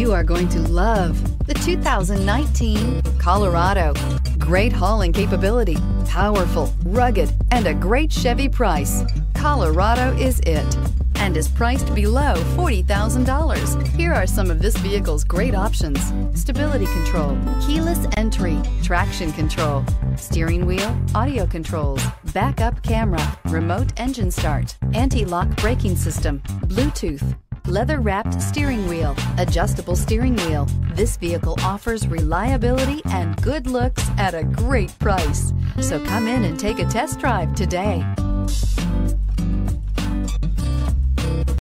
You are going to love the 2019 Colorado. Great hauling capability, powerful, rugged, and a great Chevy price. Colorado is it and is priced below $40,000. Here are some of this vehicle's great options. Stability control, keyless entry, traction control, steering wheel, audio controls, backup camera, remote engine start, anti-lock braking system, Bluetooth, leather-wrapped steering wheel, adjustable steering wheel. This vehicle offers reliability and good looks at a great price. So come in and take a test drive today.